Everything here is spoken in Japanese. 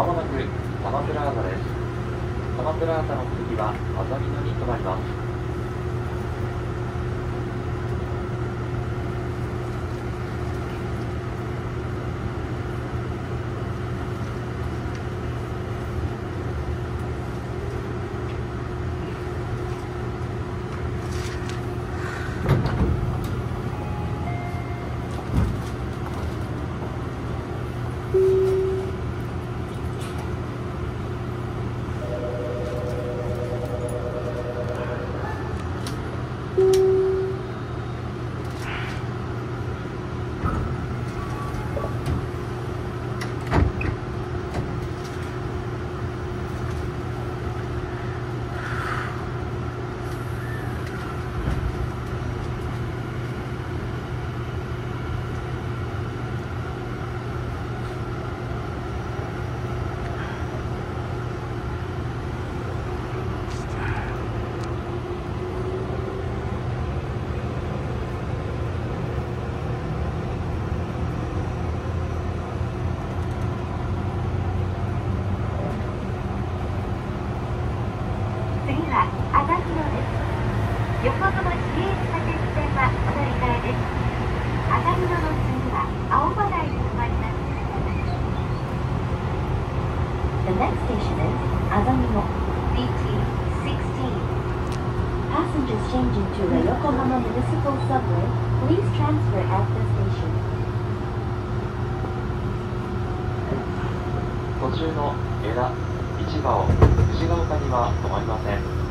まもなくサマプラーザです。サマプラーザの次はあざみ野に停まります。次はあざみ野です横浜市営地下鉄線はお乗り換えですあざみ野の次は青葉台に停まります The next station is Azamino BT16 Passengers changing to the Yokohama Municipal Subway please transfer at the station 途中の枝市場を藤ヶ丘には止まりません。